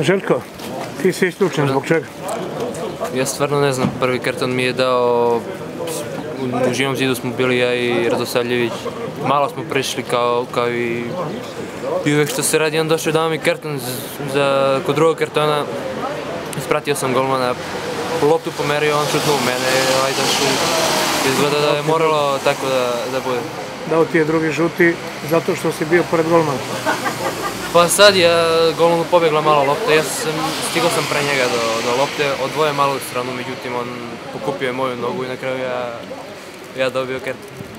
Željko, ti si isključen, zbog čega? Ja stvarno ne znam, prvi karton mi je dao, u živom zidu smo bili ja i Radosavljević, malo smo prišli kao, kao i, i uvijek što se radi, on došao dao mi karton za, kod drugog kartona, ispratio sam golmana, loptu pomerio, on šutnuo u mene, ovaj došli, izgleda da je moralo tako da, da bude. Dao ti je drugi žuti zato što si bio pored golmana. Pa sad je golmanu pobjegla malo lopta, ja sam, stigao sam pre njega do, do lopte, odvoje malo u stranu, međutim on pokupio je moju nogu i na kraju ja, ja dobio kartu.